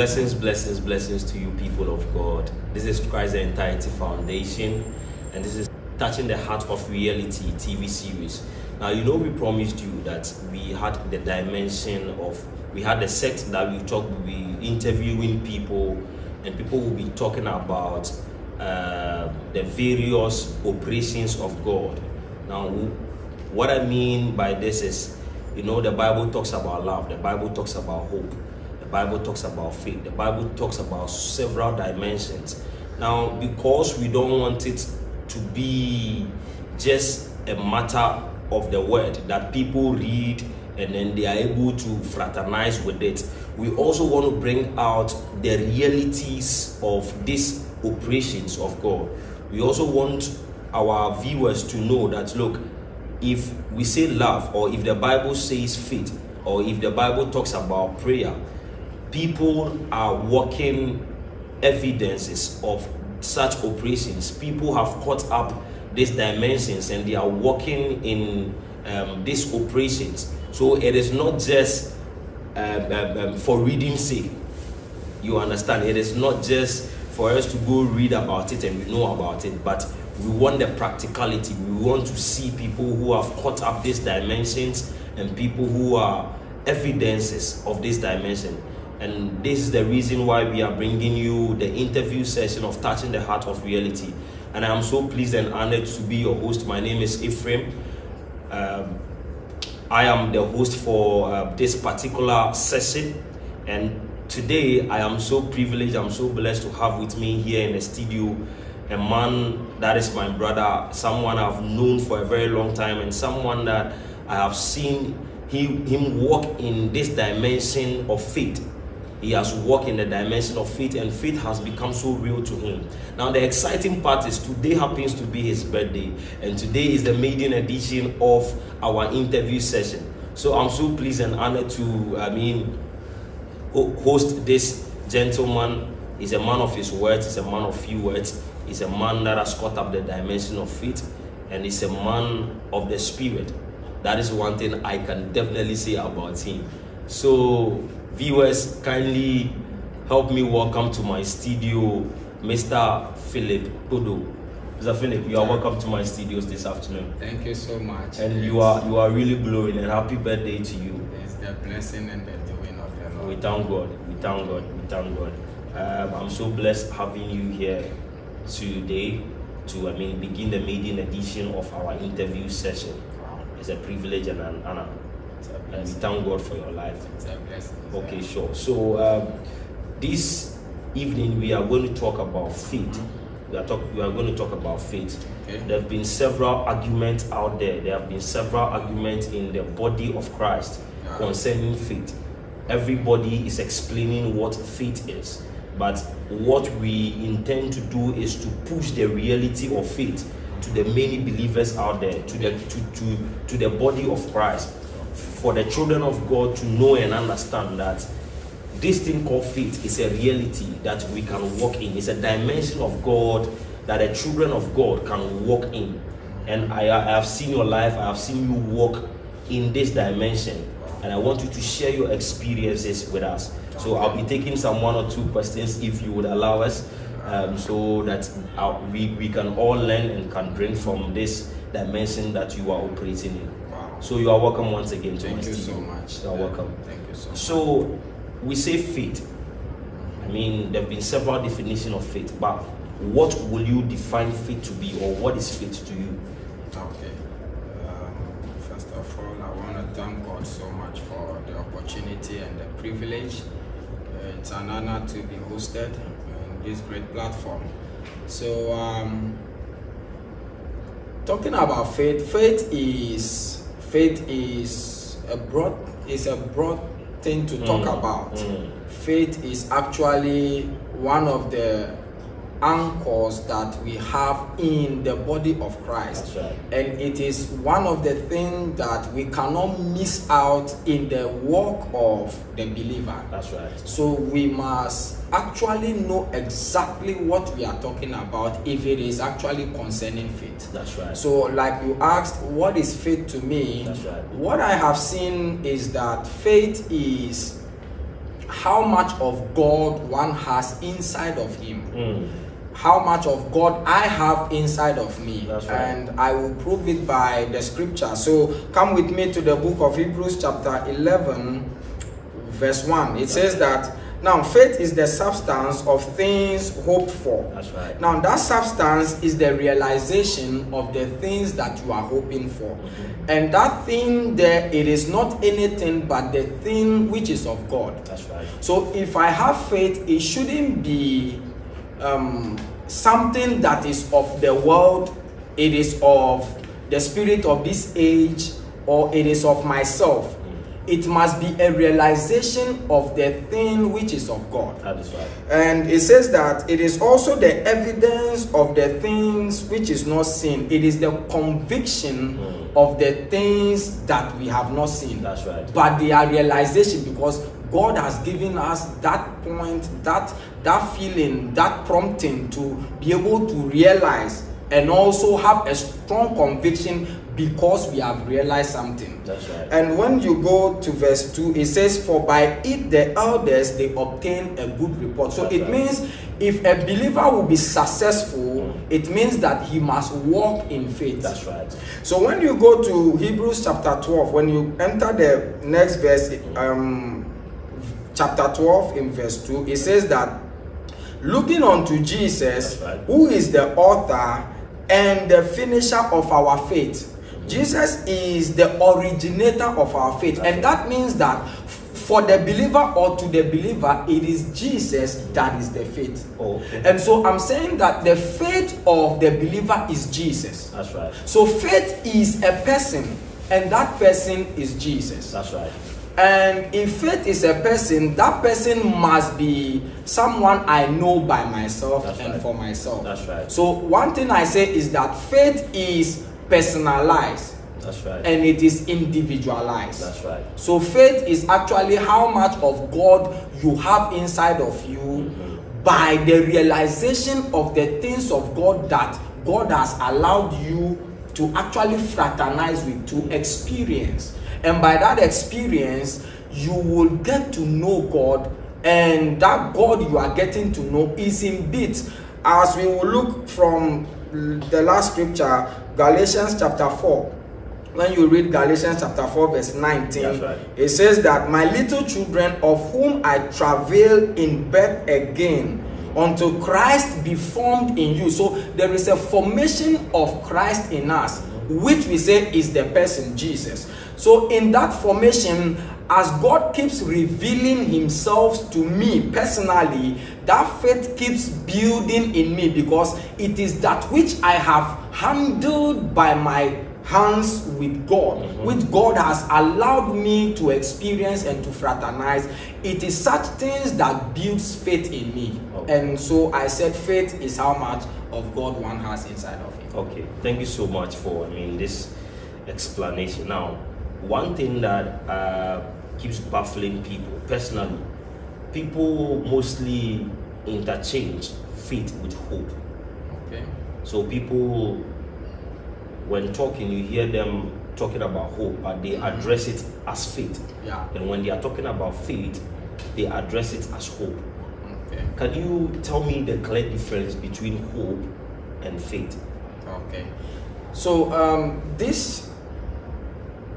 Blessings, blessings, blessings to you, people of God. This is Christ the Entirety Foundation, and this is Touching the Heart of Reality TV series. Now, you know, we promised you that we had the dimension of, we had the set that we talk, we interviewing people, and people will be talking about uh, the various operations of God. Now, what I mean by this is, you know, the Bible talks about love, the Bible talks about hope Bible talks about faith. The Bible talks about several dimensions. Now, because we don't want it to be just a matter of the word that people read and then they are able to fraternize with it, we also want to bring out the realities of these operations of God. We also want our viewers to know that look, if we say love, or if the Bible says faith, or if the Bible talks about prayer, people are working evidences of such operations. People have caught up these dimensions and they are working in um, these operations. So it is not just um, um, um, for reading sake. You understand? It is not just for us to go read about it and we know about it, but we want the practicality. We want to see people who have caught up these dimensions and people who are evidences of this dimension. And this is the reason why we are bringing you the interview session of Touching the Heart of Reality. And I am so pleased and honored to be your host. My name is Ephraim. Um, I am the host for uh, this particular session. And today I am so privileged, I'm so blessed to have with me here in the studio a man that is my brother, someone I've known for a very long time, and someone that I have seen he, him walk in this dimension of faith he has walked in the dimension of faith and faith has become so real to him. Now the exciting part is today happens to be his birthday and today is the maiden edition of our interview session. So i'm so pleased and honored to i mean host this gentleman. He's a man of his words he's a man of few words. He's a man that has caught up the dimension of faith and he's a man of the spirit. That is one thing i can definitely say about him so viewers kindly help me welcome to my studio Mr. Philip Odo. Mr. Philip, you are welcome to my studios this afternoon. Thank you so much. And yes. you are you are really glowing and happy birthday to you. It's the blessing and the doing of the Lord. We thank God. We thank God. We thank God. Um, I'm so blessed having you here today to I mean begin the maiden edition of our interview session. It's a privilege and an honor and we thank God for your life. Okay, sure. So um, this evening we are going to talk about faith. We are talk, we are going to talk about faith. Okay. There have been several arguments out there. There have been several arguments in the body of Christ yeah. concerning faith. Everybody is explaining what faith is. But what we intend to do is to push the reality of faith to the many believers out there, to the to, to, to the body of Christ for the children of God to know and understand that this thing called faith is a reality that we can walk in. It's a dimension of God that the children of God can walk in. And I, I have seen your life, I have seen you walk in this dimension. And I want you to share your experiences with us. So I'll be taking some one or two questions if you would allow us, um, so that our, we, we can all learn and can drink from this dimension that you are operating in. So you are welcome once again to Thank you so much. You are welcome. Thank you so much. So we say faith. I mean, there have been several definitions of faith, but what will you define faith to be, or what is faith to you? Okay. Um, first of all, I want to thank God so much for the opportunity and the privilege. Uh, it's an honor to be hosted on this great platform. So, um, talking about faith, faith is faith is a broad is a broad thing to talk mm. about. Mm. Faith is actually one of the anchors that we have in the body of Christ. Right. And it is one of the things that we cannot miss out in the work of the believer. That's right. So we must actually know exactly what we are talking about if it is actually concerning faith. That's right. So like you asked what is faith to me? That's right. What I have seen is that faith is how much of God one has inside of him. Mm. How much of God I have inside of me. Right. And I will prove it by the scripture. So come with me to the book of Hebrews, chapter 11, verse 1. It says that now faith is the substance of things hoped for. That's right. Now that substance is the realization of the things that you are hoping for. Mm-hmm. And that thing there, it is not anything but the thing which is of God. That's right. So if I have faith, it shouldn't be um, something that is of the world, it is of the spirit of this age, or it is of myself. It must be a realization of the thing which is of God. That is right. And it says that it is also the evidence of the things which is not seen. It is the conviction Mm. of the things that we have not seen. That's right. But they are realization because God has given us that point, that that feeling, that prompting to be able to realize and also have a strong conviction because we have realized something. That's right. And when you go to verse 2, it says, For by it the elders they obtain a good report. So That's it right. means if a believer will be successful, it means that he must walk in faith. That's right. So when you go to Hebrews chapter 12, when you enter the next verse, um, chapter 12 in verse 2, it says that looking unto Jesus, right. who is the author and the finisher of our faith. Jesus is the originator of our faith, and that means that for the believer or to the believer, it is Jesus that is the faith. Oh, okay. And so I'm saying that the faith of the believer is Jesus. That's right. So faith is a person, and that person is Jesus. That's right. And if faith is a person, that person must be someone I know by myself That's and right. for myself. That's right. So one thing I say is that faith is personalized That's right. and it is individualized. That's right. So faith is actually how much of God you have inside of you Mm-hmm. by the realization of the things of God that God has allowed you to actually fraternize with, to experience. And by that experience, you will get to know God, and that God you are getting to know is in bits. As we will look from the last scripture, Galatians chapter 4 when you read Galatians chapter 4, verse 19, That's right. it says that my little children, of whom I travail in birth again, until Christ be formed in you. So there is a formation of Christ in us, which we say is the person Jesus. So in that formation, as God keeps revealing Himself to me personally, that faith keeps building in me because it is that which I have handled by my hands with God, mm-hmm. which God has allowed me to experience and to fraternize. It is such things that builds faith in me. Okay. And so I said faith is how much of God one has inside of. Okay, thank you so much for I mean this explanation. Now, one thing that uh, keeps baffling people personally, people mostly interchange faith with hope. Okay. So people, when talking, you hear them talking about hope, but they address it as faith. Yeah. And when they are talking about faith, they address it as hope. Okay. Can you tell me the clear difference between hope and faith? Okay. So um, this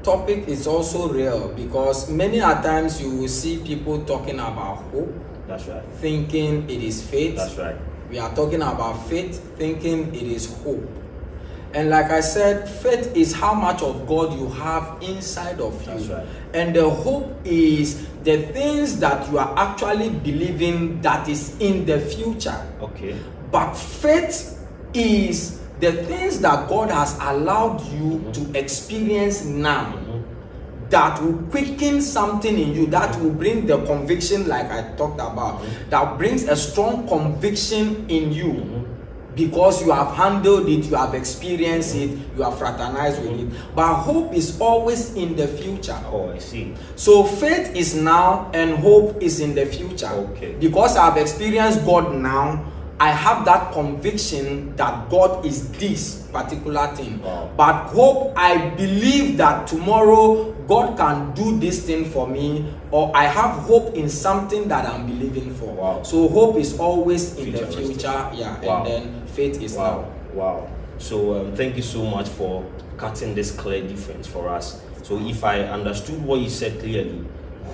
topic is also real because many a times you will see people talking about hope, That's right. thinking it is faith. That's right. We are talking about faith, thinking it is hope. And like I said, faith is how much of God you have inside of you. That's right. And the hope is the things that you are actually believing that is in the future. Okay. But faith is the things that God has allowed you to experience now that will quicken something in you, that will bring the conviction, like I talked about, that brings a strong conviction in you because you have handled it, you have experienced it, you have fraternized with it. But hope is always in the future. Oh, I see. So faith is now and hope is in the future. Okay. Because I've experienced God now, I have that conviction that God is this particular thing. Wow. But hope, I believe that tomorrow God can do this thing for me, or I have hope in something that I'm believing for. Wow. So hope is always in the future, yeah, Wow. and then faith is Wow, now. wow. So um, thank you so much for cutting this clear difference for us. So if I understood what you said clearly,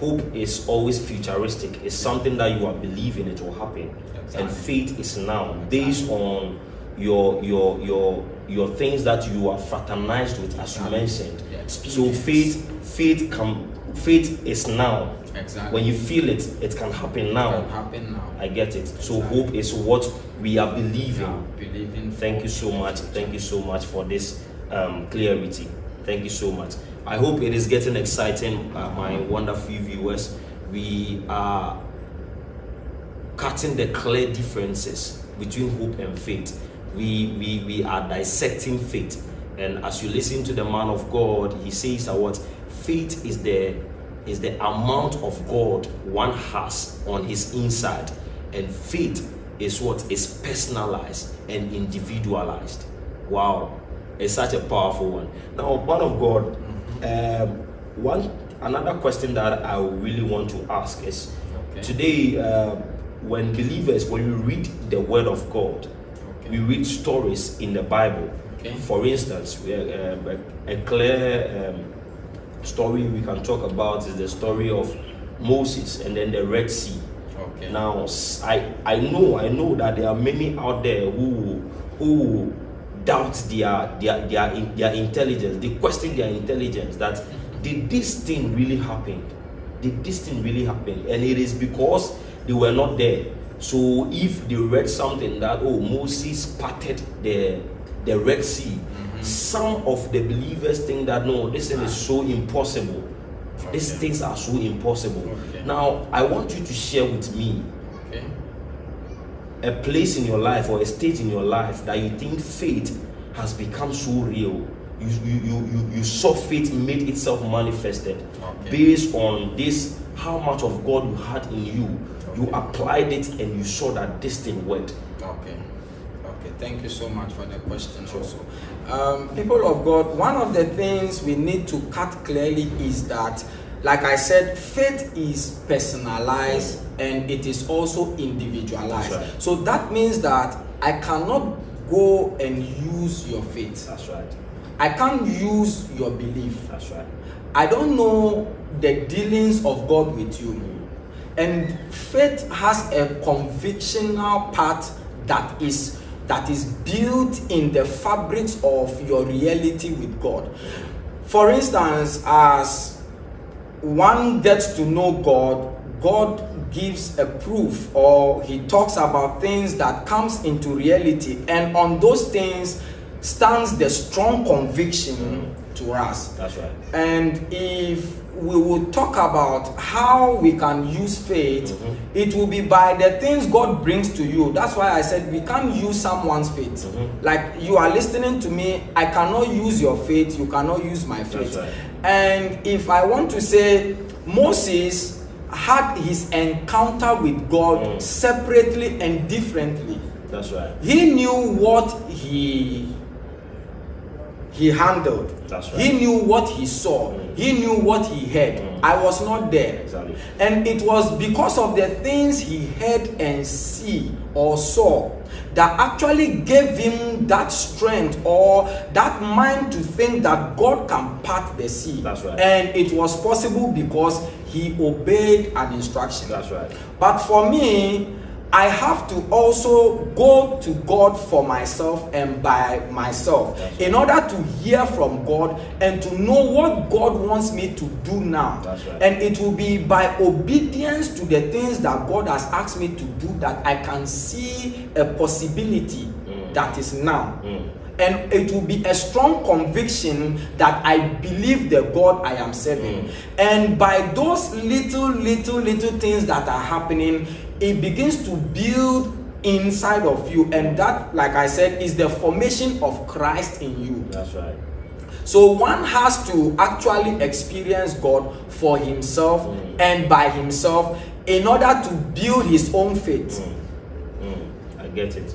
hope is always futuristic. It's something that you are believing it will happen. And faith is now based on your your your your things that you are fraternized with, as you mentioned. So faith faith can faith is now. Exactly. When you feel it, it can happen now. can happen now. I get it. So hope is what we are believing. Yeah, believing. Thank you so much. Thank you so much for this um, clarity. Thank you so much. I hope it is getting exciting, uh, my wonderful viewers. We are cutting the clear differences between hope and faith. We, we, we are dissecting faith. And as you listen to the man of God, he says that what faith is the is the amount of God one has on his inside, and faith is what is personalized and individualized. Wow, it's such a powerful one. Now, man of God, um, one another question that I really want to ask is Okay. today uh, when believers when we read the word of God, Okay. we read stories in the Bible. Okay. For instance, we, uh, a, clear um, story we can talk about is the story of Moses and then the Red Sea. Okay. Now, I know I know that there are many out there who who doubt their their their, their intelligence. They question their intelligence. That did this thing really happen? Did this thing really happen? And it is because they were not there. So if they read something that oh Moses parted the the Red Sea, mm-hmm. some of the believers think that no, this thing is so impossible. These things are so impossible. Okay. Now, I want you to share with me Okay. a place in your life or a stage in your life that you think faith has become so real. You, you, you, you, you saw faith made itself manifested Okay. based on this, how much of God you had in you. You applied it and you saw that this thing worked. Okay. Okay. Thank you so much for the question also. Um, people of God, one of the things we need to cut clearly is that, like I said, faith is personalized and it is also individualized. Right. So that means that I cannot go and use your faith. That's right. I can't use your belief. That's right. I don't know the dealings of God with you. And faith has a convictional part that is that is built in the fabrics of your reality with God. For instance, as one gets to know God, God gives a proof or he talks about things that comes into reality and on those things stands the strong conviction to us. That's right. And if we will talk about how we can use faith, it will be by the things God brings to you. That's why I said we can't use someone's faith. Like you are listening to me, I cannot use your faith, you cannot use my faith. right. And if I want to say Moses had his encounter with God Mm. separately and differently That's right. he knew what he he handled That's right. he knew what he saw Mm. he knew what he heard Mm. i was not there Exactly. and it was because of the things he heard and see or saw that actually gave him that strength or that mind to think that god can part the sea That's right. and it was possible because he obeyed an instruction That's right. but for me, I have to also go to God for myself and by myself That's in order to hear from God and to know what God wants me to do now. Right. And it will be by obedience to the things that God has asked me to do that I can see a possibility Mm. that is now. Mm. And it will be a strong conviction that I believe the God I am serving. Mm. And by those little, little, little things that are happening, it begins to build inside of you. And that, like I said, is the formation of Christ in you. That's right. So one has to actually experience God for himself Mm. and by himself in order to build his own faith. Mm. Mm. I get it.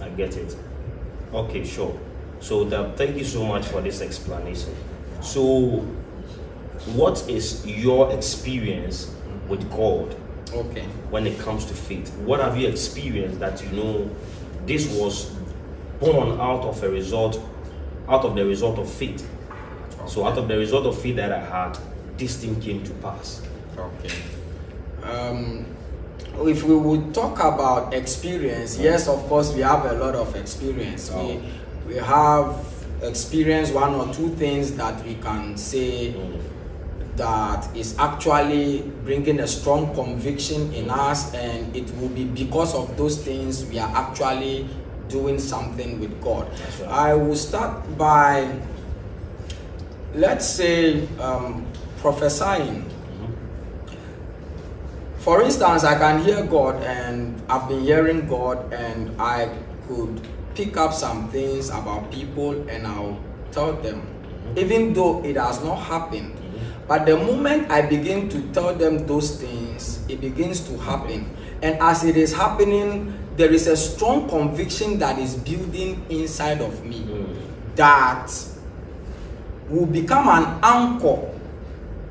I get it. Okay, sure. So the, thank you so much for this explanation. So, what is your experience with God Okay. when it comes to faith? What have you experienced that you know this was born out of a result, out of the result of faith? So, out of the result of faith that I had, this thing came to pass. Okay. Um, if we would talk about experience, yes, of course, we have a lot of experience. Oh. We, we have experienced one or two things that we can say that is actually bringing a strong conviction in us, and it will be because of those things we are actually doing something with God. Right. I will start by, let's say, um, prophesying. For instance, I can hear God and I've been hearing God and I could pick up some things about people and I'll tell them, even though it has not happened. But the moment I begin to tell them those things, it begins to happen. And as it is happening, there is a strong conviction that is building inside of me hmm. that will become an anchor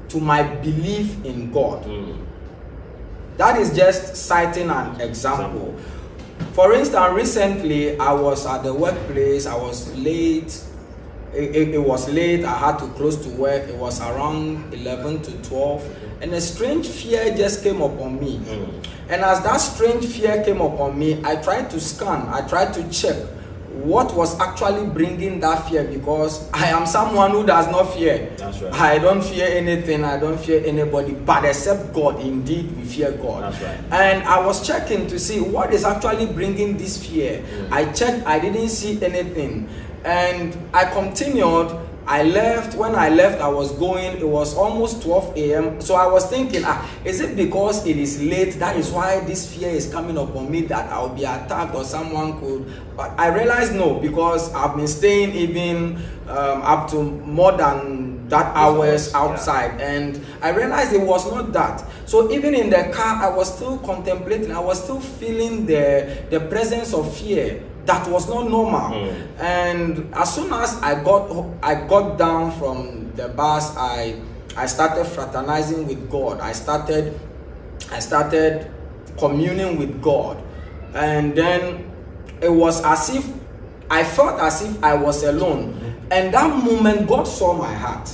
to my belief in God. Hmm. That is just citing an example. For instance, recently I was at the workplace, I was late. It, it- it was late, I had to close to work. It was around 11 to 12, and a strange fear just came upon me. And as that strange fear came upon me, I tried to scan, I tried to check what was actually bringing that fear because I am someone who does not fear. That's right. I don't fear anything, I don't fear anybody, but except God. Indeed, we fear God. That's right. And I was checking to see what is actually bringing this fear. I checked, I didn't see anything. And I continued. I left. When I left, I was going. It was almost 12 a.m. So I was thinking, ah, is it because it is late? That is why this fear is coming upon me that I'll be attacked or someone could. But I realized no, because I've been staying even um, up to more than that hours Yeah. outside and i realized it was not that so even in the car i was still contemplating i was still feeling the the presence of fear that was not normal. Mm. and as soon as i got i got down from the bus i i started fraternizing with god. I started i started communing with god. And then it was as if i felt as if i was alone. And that moment god saw my heart.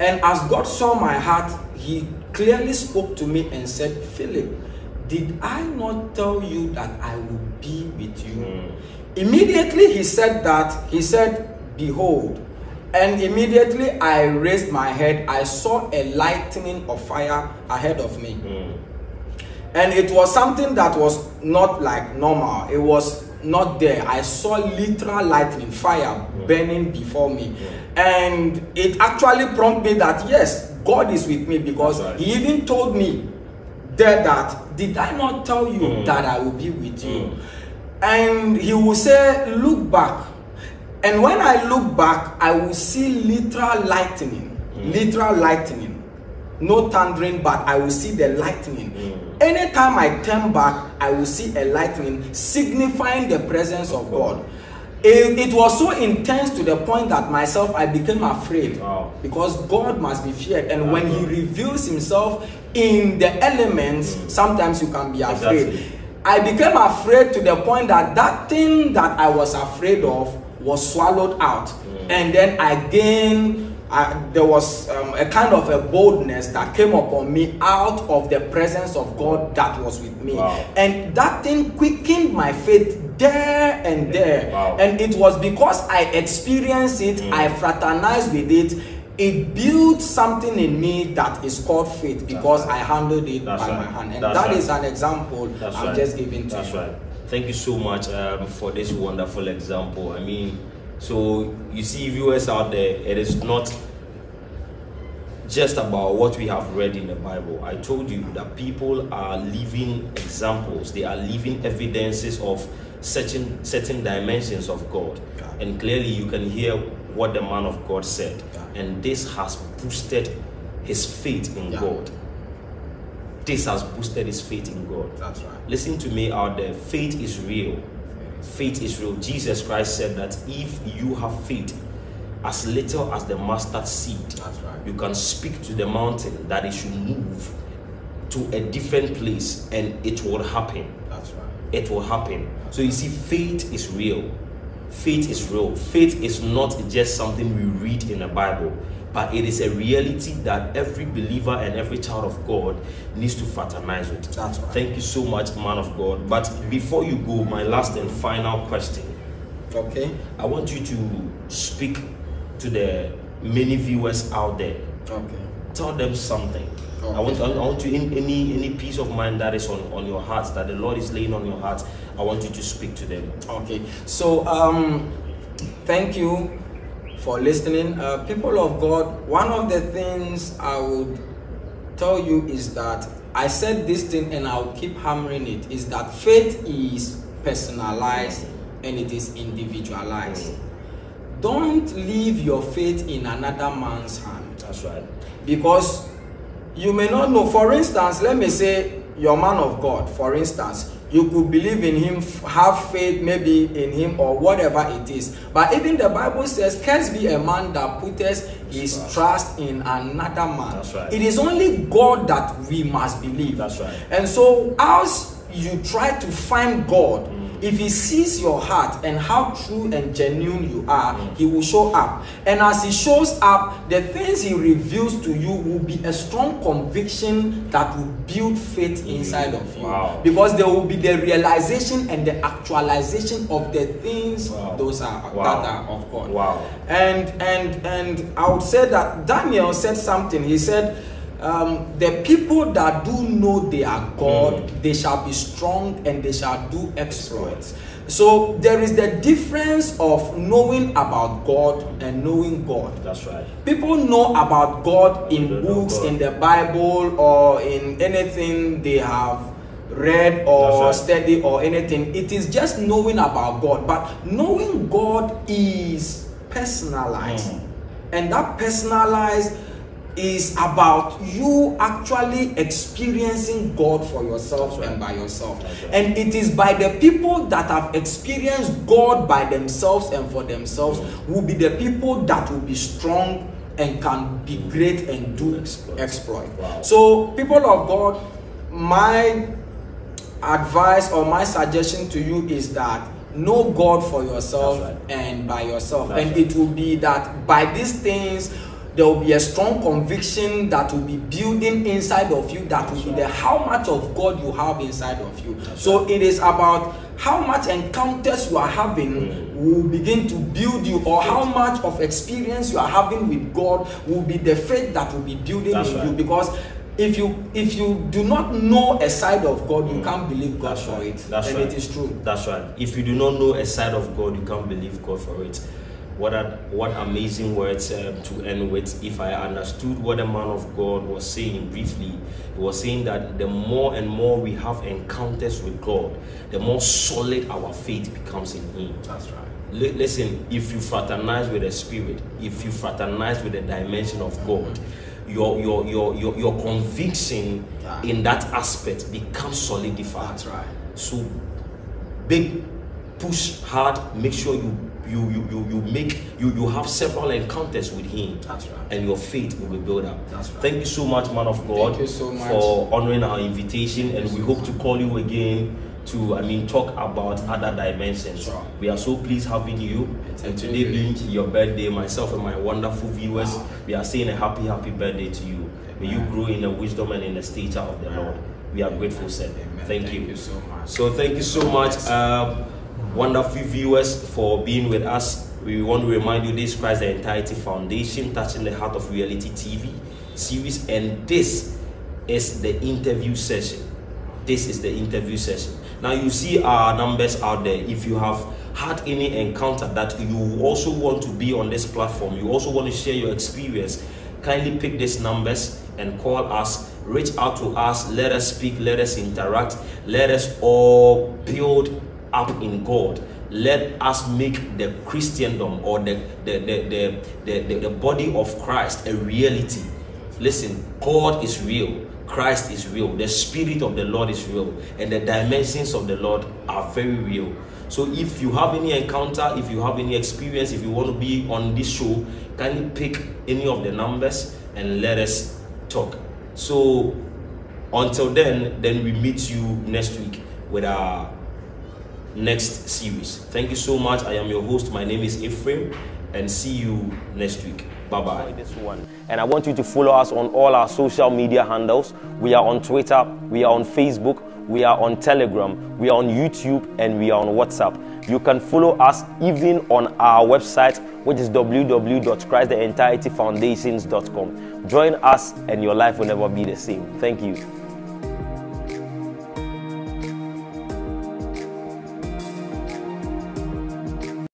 And as God saw my heart, He clearly spoke to me and said, Philip, did I not tell you that I will be with you? Hmm. Immediately he said that, he said, Behold. And immediately I raised my head, I saw a lightning of fire ahead of me. Hmm. And it was something that was not like normal. It was not there. I saw literal lightning, fire hmm. burning before me. And it actually prompted me that yes, God is with me because right. He even told me there that, Did I not tell you that I will be with you? And He will say, Look back. And when I look back, I will see literal lightning. Literal lightning no thundering, but I will see the lightning. Anytime I turn back, I will see a lightning signifying the presence of God. It, it was so intense to the point that myself I became afraid Wow. because God must be feared, and when He reveals Himself in the elements, sometimes you can be afraid. Exactly. I became afraid to the point that that thing that I was afraid of was swallowed out, and then again. I, there was um, a kind of a boldness that came upon me out of the presence of God that was with me, Wow. and that thing quickened my faith there and there. Wow. And it was because I experienced it, I fraternized with it. It built something in me that is called faith because right. I handled it That's by right. my hand, and That's that right. is an example That's I'm just giving to That's you. right. Thank you so much um, for this wonderful example. I mean, so you see, viewers out there, it is not just about what we have read in the Bible. I told you that people are living examples, they are living evidences of certain certain dimensions of God. And clearly you can hear what the man of God said. And this has boosted his faith in Yeah. God. this has boosted his faith in God. That's right. Listen to me out there. Faith is real. Faith is real. Jesus Christ said that if you have faith as little as the mustard seed, That's right. you can speak to the mountain that it should move to a different place and it will happen. That's right. It will happen. So you see, faith is real. Faith is real. Faith is not just something we read in the Bible, but it is a reality that every believer and every child of God needs to fraternize with. That's right. Thank you so much, man of God. But before you go, my last and final question. Okay. I want you to speak to the many viewers out there. Okay. Tell them something. Okay. I want I want you in any any peace of mind that is on, on your heart that the Lord is laying on your heart. I want you to speak to them. Okay. So um, thank you for listening, uh, people of God. One of the things I would tell you is that I said this thing and I'll keep hammering it. Is that faith is personalized and it is individualized. Don't leave your faith in another man's hand. That's right. because you may not know for instance let me say your man of god for instance you could believe in him have faith maybe in him or whatever it is but even the bible says curse be a man that putteth his Right. trust in another man That's right. it is only god that we must believe That's right. and so as you try to find god if he sees your heart and how true and genuine you are he will show up and as he shows up the things he reveals to you will be a strong conviction that will build faith inside of you Wow. because there will be the realization and the actualization of the things Wow. those are Wow. that are of god Wow. and and and I would say that Daniel said something. He said, um, "The people that do know they are God, they shall be strong and they shall do exploits." So there is the difference of knowing about God and knowing God. That's right. People know about God in books, in the Bible, or in anything they have read or right. studied or anything. It is just knowing about God. But knowing God is personalized. Mm. And that personalized is about you actually experiencing God for yourself right. and by yourself. Right. And it is by the people that have experienced God by themselves and for themselves will be the people that will be strong and can be great and do Exploit. exploit. Wow. So, people of God, my advice or my suggestion to you is that know God for yourself right. and by yourself. That's and it will be that by these things there will be a strong conviction that will be building inside of you that will be the how much of God you have inside of you. so it is about how much encounters you are having Mm. will begin to build you or how much of experience you are having with God will be the faith that will be building That's in you right. because if you if you do not know a side of God you Mm. can't believe God That's for right. it That's and right. it is true That's right. If you do not know a side of God, you can't believe God for it. What a, what amazing words um, to end with. If I understood what the man of God was saying briefly, he was saying that the more and more we have encounters with God, the more solid our faith becomes in Him. that's right Li- Listen, if you fraternize with the spirit, if you fraternize with the dimension of God, your your your your, your conviction Yeah. in that aspect becomes solidified. that's right So big push hard, make sure you you you you, you make you you have several encounters with him that's right and your faith will be built up. That's right. Thank you so much, man of God, Thank you so much. for honoring our invitation, and we hope to call you again to, I mean, talk about other dimensions. Sure. We are so pleased having you, It's and today being your birthday, myself and my wonderful viewers, Wow. we are saying a happy, happy birthday to you. May you Amen. grow in the wisdom and in the stature of the Lord. We are grateful, sir. Amen. Thank, you. you so much So thank you so much, um, wonderful viewers, for being with us. We want to remind you this Christ the Entirety Foundation, touching the heart of reality TV series, and this is the interview session. This is the interview session. Now you see our numbers out there. If you have had any encounter that you also want to be on this platform, you also want to share your experience, kindly pick these numbers and call us. Reach out to us. Let us speak. Let us interact. Let us all build up in God. Let us make the Christendom or the the, the, the, the, the, the body of Christ a reality. Listen, God is real. Christ is real, the Spirit of the Lord is real, and the dimensions of the Lord are very real. So if you have any encounter, if you have any experience, if you want to be on this show, can you pick any of the numbers and let us talk. So until then, then we meet you next week with our next series. Thank you so much. I am your host. My name is Ephraim, and see you next week. Bye bye. This one. And I want you to follow us on all our social media handles. We are on Twitter, we are on Facebook, we are on Telegram, we are on YouTube, and we are on WhatsApp. You can follow us even on our website, which is www.christtheentiretyfoundations.com. Join us, and your life will never be the same. Thank you.